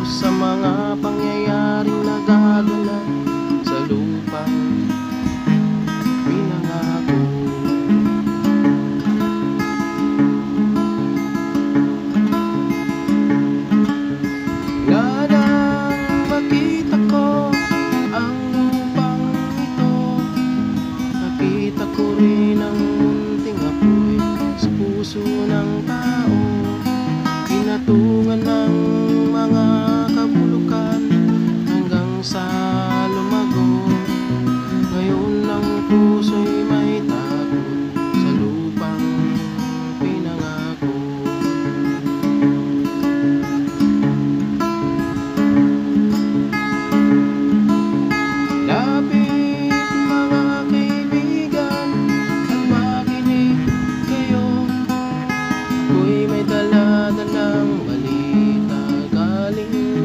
Sa mga pangyayaring nagaganap Sa lupang pinangako. Ladang makita ko ang lupang ito. Nakita ko rin ang munting apoy sa puso ng tao. Pinatungan ng mga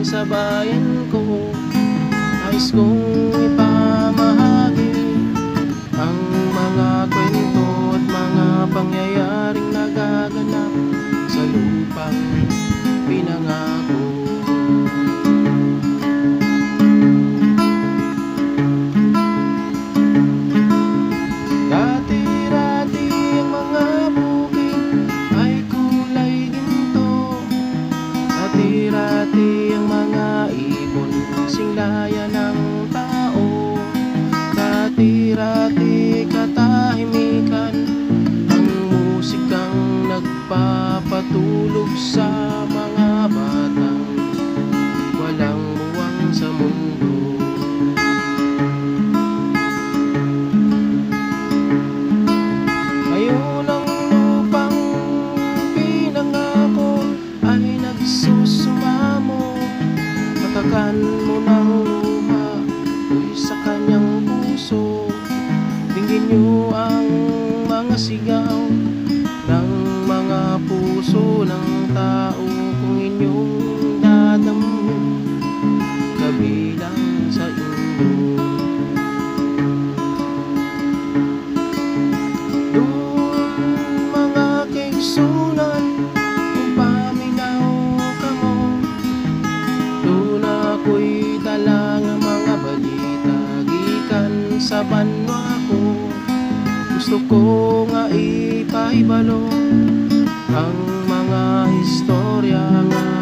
sa bayan ko. Nais kong ipamahagi singlaya ng tao Dati-dati katahimikan Ang musikang nagpapatulog sa mga batang Walang buwang sa mundo. Ngayon ang lupang pinangako ay nagsusumamo. Matakan mo ng Niyo ang mga sigaw Ng mga puso ng tao. Kung inyong dadamin Kabilang sa inyo. Doon mga kaigsunan Kung paminaw ka mo. Doon ako'y dala nga mga balita Gikan sa banwa ko gusto ko nga ipahibalong ang mga istorya nga